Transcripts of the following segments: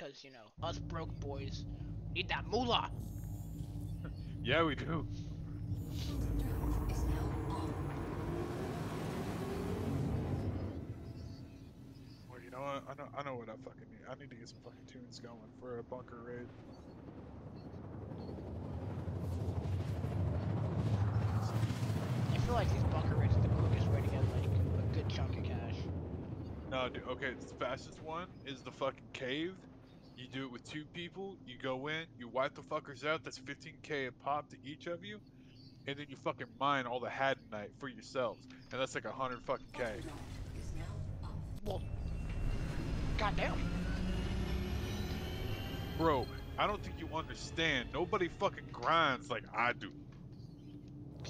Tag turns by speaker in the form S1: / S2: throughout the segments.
S1: because you know us broke boys need that moolah.
S2: Yeah, we do.
S3: Is now on.
S2: Well, you know what? I know, I know what I fucking need. I need to get some fucking tunes going for a bunker raid.
S1: I feel like these bunker raids are the quickest way to get like a good chunk of cash.
S2: No, dude. Okay, the fastest one is the fucking cave. You do it with two people. You go in, you wipe the fuckers out. That's 15k a pop to each of you, and then you fucking mine all the Hadanite for yourselves, and that's like a hundred fucking k.
S3: Orthogonal is now up.
S1: Well, goddamn.
S2: Bro, I don't think you understand. Nobody fucking grinds like I do.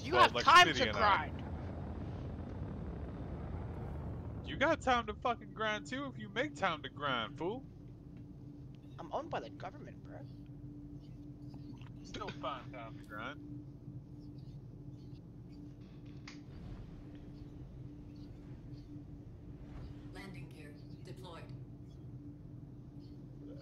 S1: You
S2: Well,
S1: have
S2: like
S1: time
S2: City
S1: to
S2: I.
S1: grind.
S2: You got time to fucking grind too if you make time to grind, fool.
S1: I'm owned by the government, bro.
S2: Still find time to grind.
S3: Landing gear deployed.
S2: Yeah.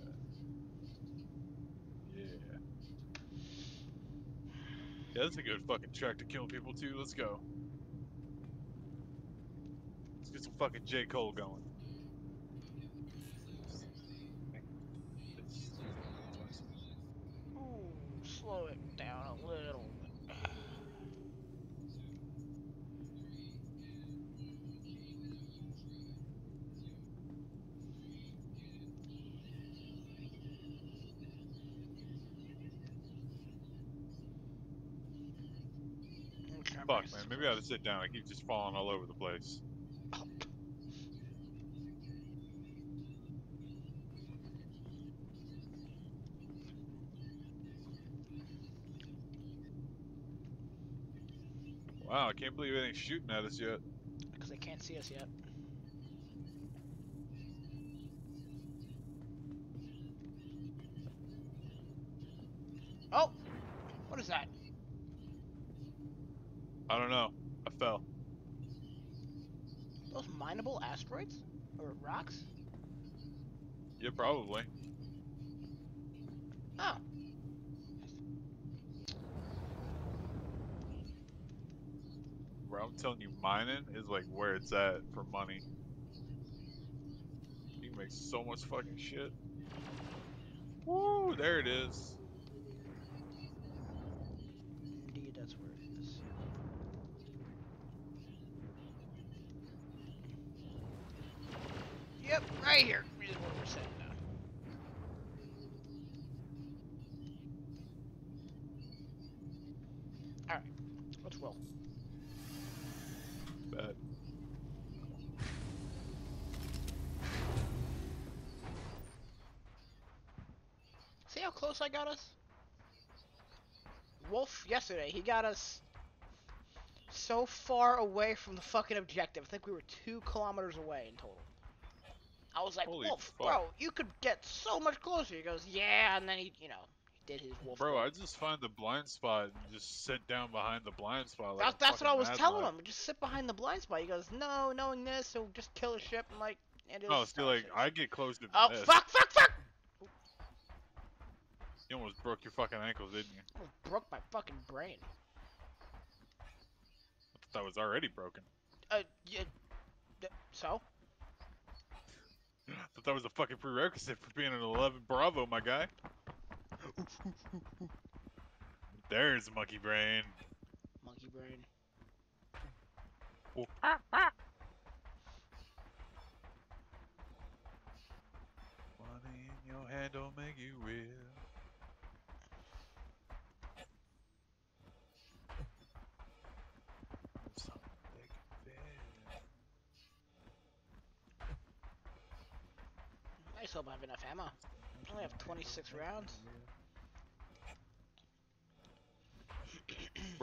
S2: Yeah, that's a good fucking track to kill people too. Let's go. Let's get some fucking J. Cole going.
S1: Slow it down a little bit.
S2: Fuck, man. Maybe I ought to sit down. I keep just falling all over the place. Wow, I can't believe it ain't shooting at us yet.
S1: Because they can't see us yet. Oh! What is that?
S2: I don't know. I fell.
S1: Those mineable asteroids? Or rocks?
S2: Yeah, probably.
S1: Oh.
S2: I'm telling you, mining is like where it's at for money. You make so much fucking shit. Woo, there it is.
S1: Indeed, that's where it is. Yep, right here. This what we're setting now. Alright, let's roll.
S2: Bet.
S1: See how close I got us? Wolf, yesterday, he got us so far away from the fucking objective. I think we were two kilometers away in total. I was like,
S2: Holy
S1: Wolf,
S2: fuck.
S1: bro, you could get so much closer. He goes, yeah, and then he, you know, did his wolf.
S2: Bro. I just find the blind spot and just sit down behind the blind spot. Like
S1: That's, that's what I was telling
S2: lad.
S1: him. Just sit behind the blind spot. He goes, no, knowing this, he'll just kill a ship and like. And
S2: No, see, like I get close to
S1: Oh
S2: this.
S1: fuck! Fuck! Fuck!
S2: You almost broke your fucking ankles, didn't you?
S1: Almost broke my fucking brain.
S2: I thought that was already broken.
S1: Uh, yeah. So?
S2: I thought that was a fucking prerequisite for being an 11 Bravo, my guy. There's monkey brain.
S1: Monkey brain.
S2: Money in your hand don't make you real. Something they.
S1: I just hope I have enough ammo. I only have 26 rounds.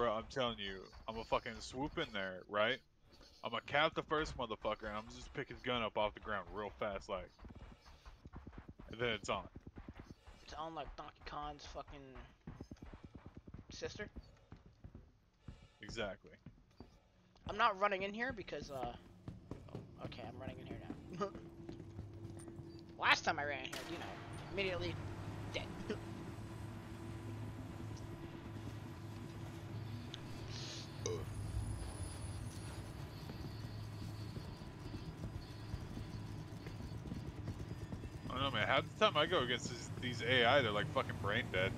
S2: Bro, I'm telling you, I'm gonna fucking swoop in there, right? I'm gonna cap the first motherfucker, and I'm just pick his gun up off the ground real fast, like. And then it's on.
S1: It's on like Donkey Kong's fucking sister.
S2: Exactly.
S1: I'm not running in here because, uh. oh, okay, I'm running in here now. Last time I ran in here, you know, immediately dead.
S2: I don't know, man. Half the time I go against this, these AI, they're like fucking brain dead.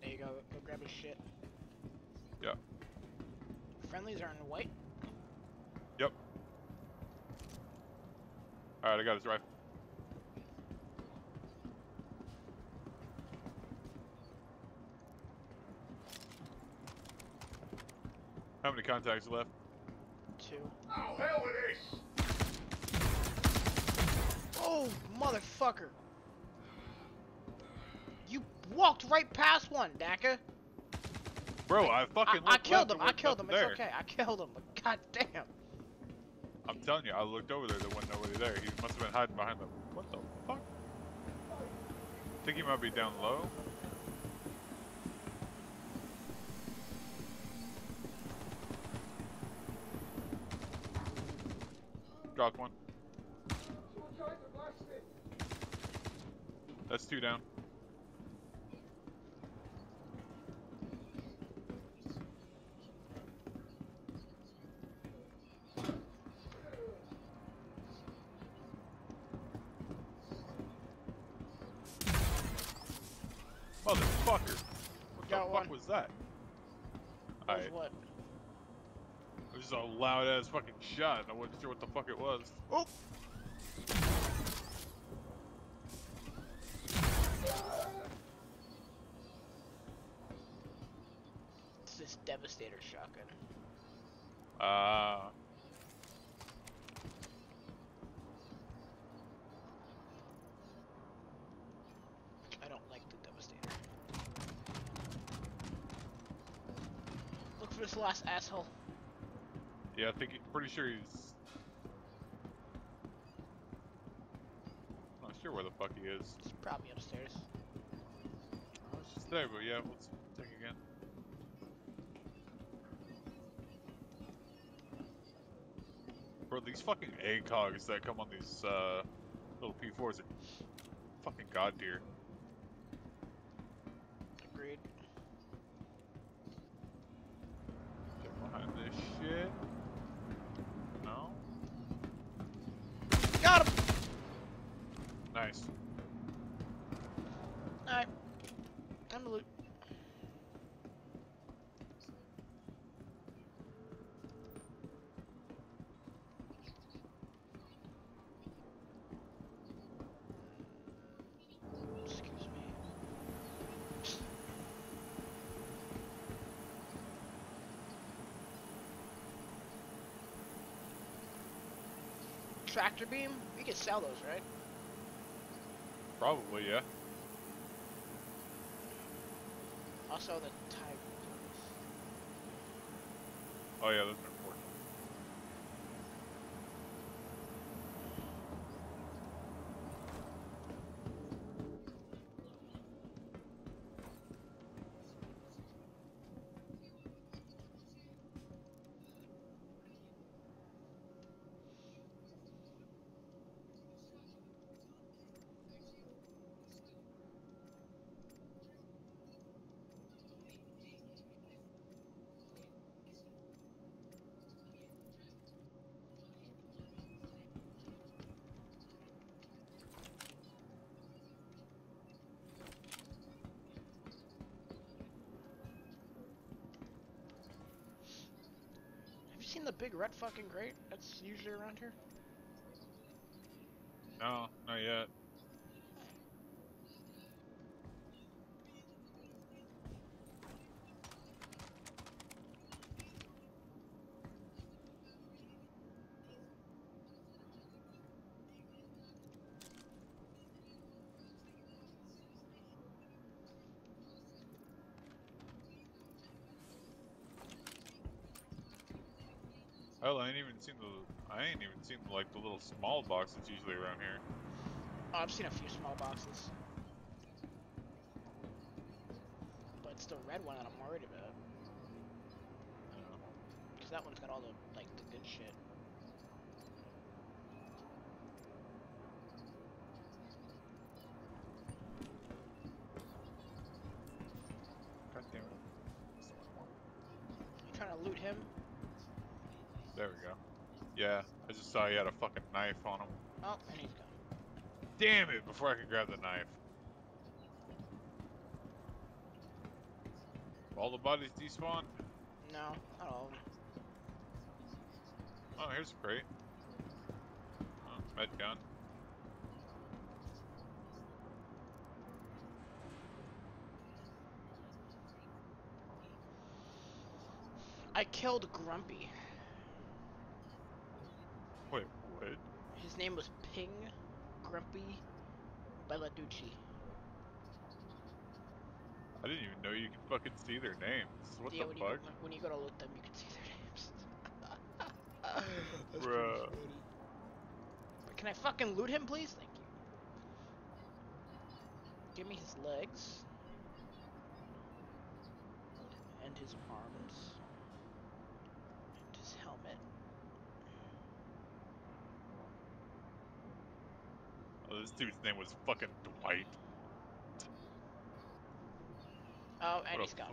S1: There you go. Go grab his shit.
S2: Yep.
S1: Friendlies are in white. Yep.
S2: Alright, I got his rifle. How many contacts left?
S1: Two.
S4: Oh, hell with this!
S1: Oh, motherfucker! You walked right past one, Daka.
S2: Bro, I
S1: I,
S2: fucking
S1: I
S2: looked
S1: killed him. I killed him. It's
S2: there.
S1: okay. I killed him. But goddamn.
S2: I'm telling you, I looked over there, there wasn't nobody there. He must have been hiding behind the. What the fuck? think he might be down low. Dropped one. That's two down. Motherfucker! What
S1: Got
S2: the
S1: one.
S2: fuck was that?
S1: That
S2: Alright,
S1: what?
S2: it was a loud ass fucking shot. I wasn't sure what the fuck it was. Oh!
S1: It's this Devastator shotgun.
S2: Uh,
S1: I don't like the Devastator. Look for this last asshole.
S2: Yeah, I think pretty sure he's. Not sure where the fuck he is.
S1: He's probably upstairs.
S2: Oh, just there, but yeah, let's check again. Bro, these fucking ACOGs that come on these uh, little P4s are fucking god tier.
S1: Agreed.
S2: Get behind this shit. No?
S1: Got him!
S2: Nice.
S1: Alright. Time to loot. Excuse me. Tractor beam? We can sell those, right?
S2: Probably, yeah.
S1: Also the Tiger.
S2: Oh yeah, those are
S1: seen the big red fucking grate that's usually around here?
S2: No, not yet. Hell, I ain't even seen the. I ain't even seen like the little small box that's usually around here.
S1: Oh, I've seen a few small boxes. But it's the red one that I'm worried about.
S2: Because
S1: that one's got all the like the good shit.
S2: God damn it.
S1: You trying to loot him?
S2: There we go. Yeah, I just saw he had a fucking knife on him.
S1: Oh, and he's gone.
S2: Damn it! Before I could grab the knife. All the bodies despawned?
S1: No, not all of them.
S2: Oh, here's a crate. Oh, med gun.
S1: I killed Grumpy.
S2: Wait, what?
S1: His name was Ping Grumpy Belladucci.
S2: I didn't even know you could fucking see their names. What
S1: yeah,
S2: the
S1: when
S2: fuck?
S1: You go, when you go to loot them, you can see their names. That's pretty
S2: Bruh.
S1: But Can I fucking loot him, please? Thank you. Give me his legs. And his arms. And his helmet.
S2: Oh, this dude's name was fucking Dwight.
S1: Oh, and
S2: What
S1: he's gone.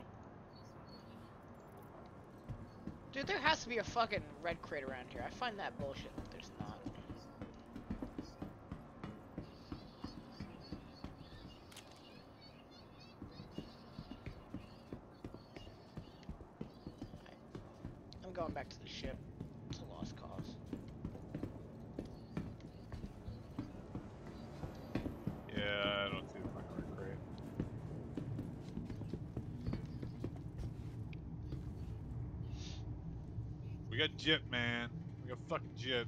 S1: Dude, there has to be a fucking red crate around here. I find that bullshit if there's not. I'm going back to the ship. It's a lost cause.
S2: Yeah, I don't see the fucking red crate. We got Jip, man. We got fucking Jip.